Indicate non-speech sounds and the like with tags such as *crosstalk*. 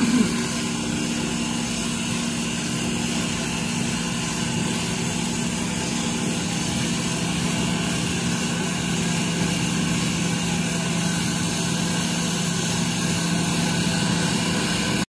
Mm-hmm. *laughs*